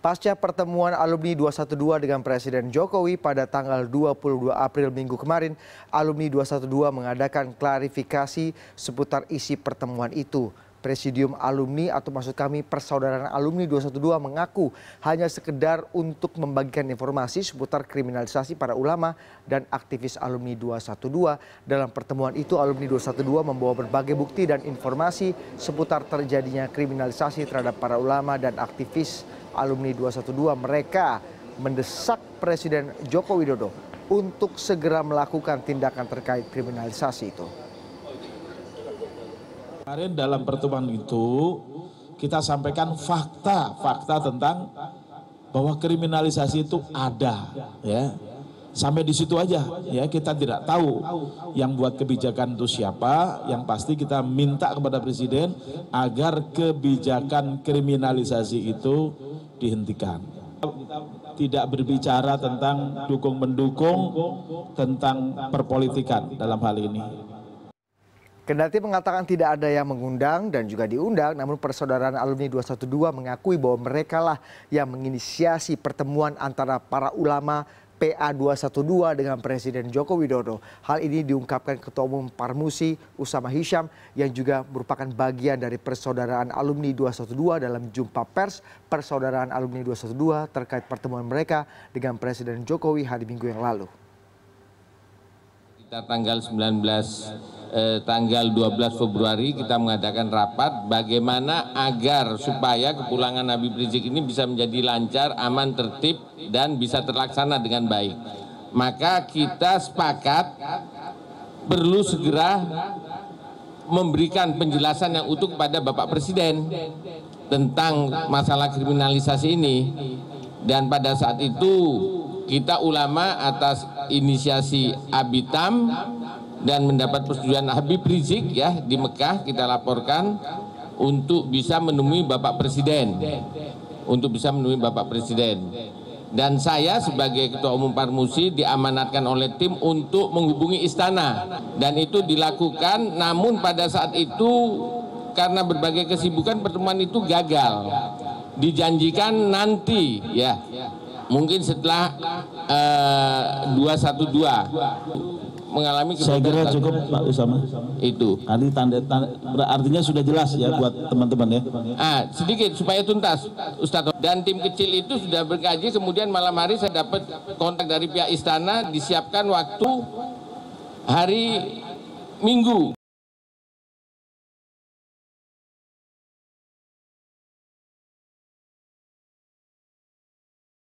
Pasca pertemuan alumni 212 dengan Presiden Jokowi pada tanggal 22 April minggu kemarin, alumni 212 mengadakan klarifikasi seputar isi pertemuan itu. Presidium alumni atau maksud kami persaudaraan alumni 212 mengaku hanya sekedar untuk membagikan informasi seputar kriminalisasi para ulama dan aktivis alumni 212. Dalam pertemuan itu alumni 212 membawa berbagai bukti dan informasi seputar terjadinya kriminalisasi terhadap para ulama dan aktivis alumni 212 mereka mendesak Presiden Joko Widodo untuk segera melakukan tindakan terkait kriminalisasi itu. Kemarin dalam pertemuan itu kita sampaikan fakta-fakta tentang bahwa kriminalisasi itu ada ya. Sampai di situ aja ya kita tidak tahu yang buat kebijakan itu siapa, yang pasti kita minta kepada presiden agar kebijakan kriminalisasi itu dihentikan. Tidak berbicara tentang dukung mendukung tentang perpolitikan dalam hal ini. Kendati mengatakan tidak ada yang mengundang dan juga diundang, namun persaudaraan alumni 212 mengakui bahwa mereka lah yang menginisiasi pertemuan antara para ulama PA 212 dengan Presiden Joko Widodo. Hal ini diungkapkan Ketua Umum Parmusi Usama Hisham yang juga merupakan bagian dari persaudaraan alumni 212 dalam jumpa pers persaudaraan alumni 212 terkait pertemuan mereka dengan Presiden Jokowi hari Minggu yang lalu. Kita tanggal 19 eh, tanggal 12 Februari kita mengadakan rapat bagaimana agar supaya kepulangan Habib Rizik ini bisa menjadi lancar, aman, tertib dan bisa terlaksana dengan baik. Maka kita sepakat perlu segera memberikan penjelasan yang utuh kepada Bapak Presiden tentang masalah kriminalisasi ini dan pada saat itu kita ulama atas inisiasi Abitam dan mendapat persetujuan Habib Rizik ya di Mekah kita laporkan untuk bisa menemui Bapak Presiden. Untuk bisa menemui Bapak Presiden. Dan saya sebagai Ketua Umum Parmusi diamanatkan oleh tim untuk menghubungi istana. Dan itu dilakukan namun pada saat itu karena berbagai kesibukan pertemuan itu gagal. Dijanjikan nanti ya mungkin setelah uh, 212 mengalami saya kira cukup Pak Usama. Itu. Tadi tanda, tanda artinya sudah jelas ya buat teman-teman ya. Ah sedikit supaya tuntas Ustadz. Dan tim kecil itu sudah berkaji kemudian malam hari saya dapat kontak dari pihak istana disiapkan waktu hari Minggu